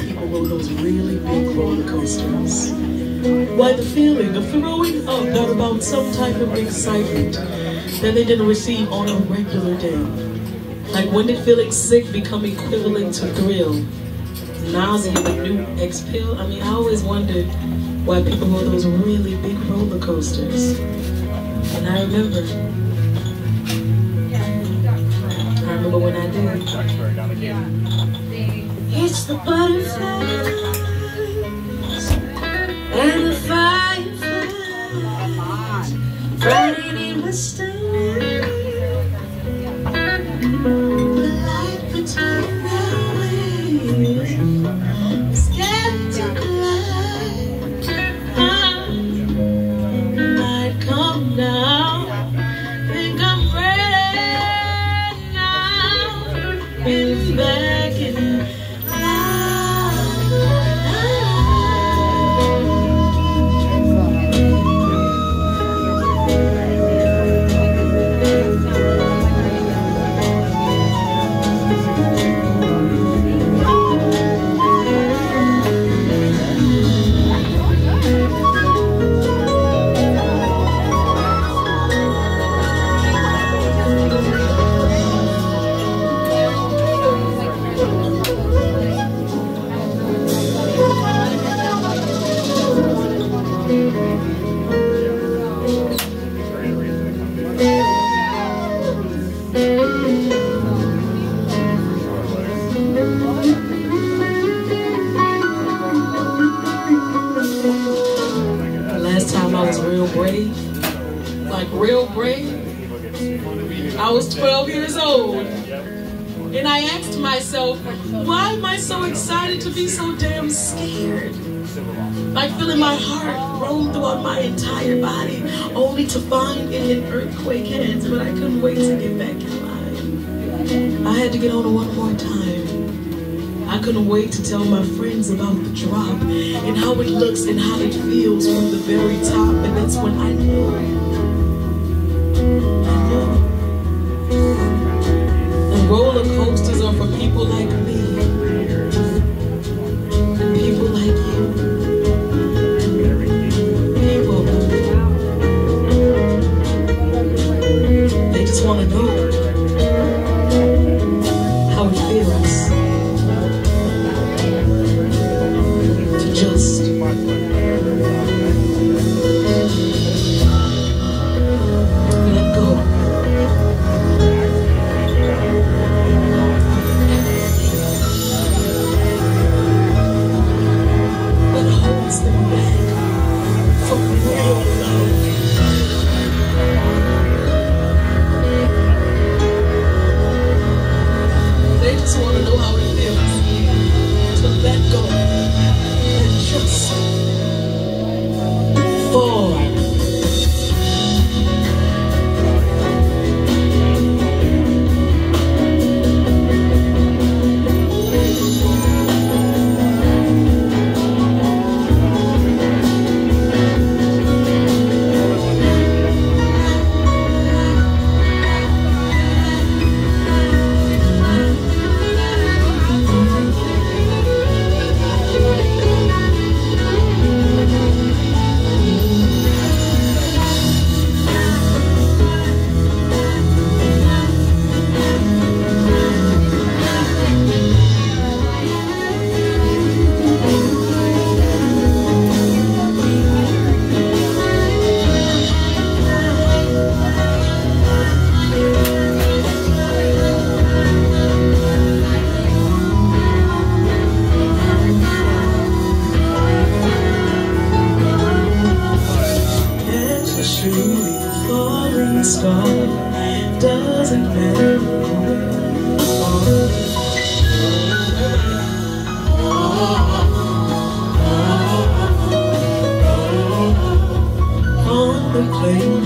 people rode those really big roller coasters. Why the feeling of throwing up brought about some type of excitement that they didn't receive on a regular day. Like when did feeling sick become equivalent to thrill? Nausea the new X pill? I mean, I always wondered why people rode those really big roller coasters. And I remember I remember when I did. It's the butterflies and the fireflies brave, like real brave, I was 12 years old. And I asked myself, why am I so excited to be so damn scared? Like feeling my heart roam throughout my entire body, only to find it in earthquake hands, but I couldn't wait to get back in line. I had to get on it one more time. I couldn't wait to tell my friends about the drop and how it looks and how it feels from the very top. And that's when I knew. And roller coasters are for people like me. People like you. People. They just want to know I